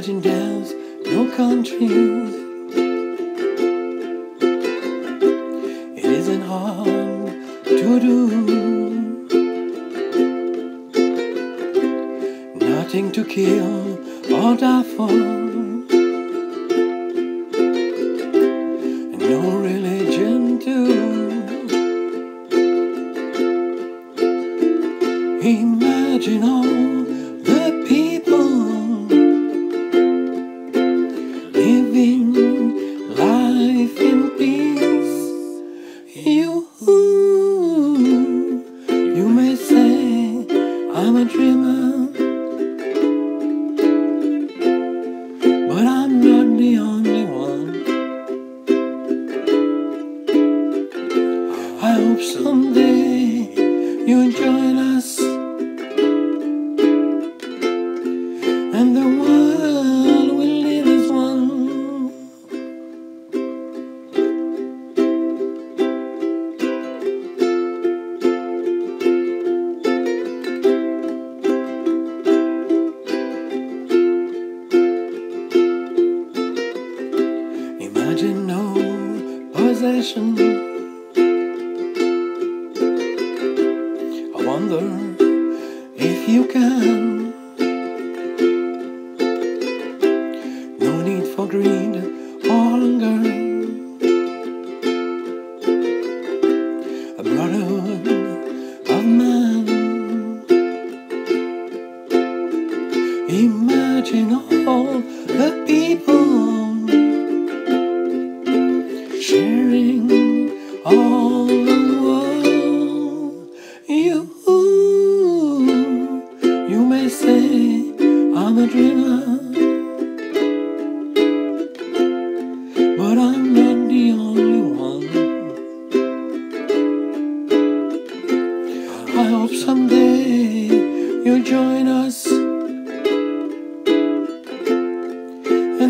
imagine there's no countries. It isn't hard to do. Nothing to kill or die for. no religion too. Imagine all You, you may say I'm a dreamer. But I'm not the only one. I hope someday you'll join I wonder if you can. No need for greed or hunger. A brotherhood of man. Imagine all the people all the world. You, you may say I'm a dreamer, but I'm not the only one. I hope someday you'll join us, the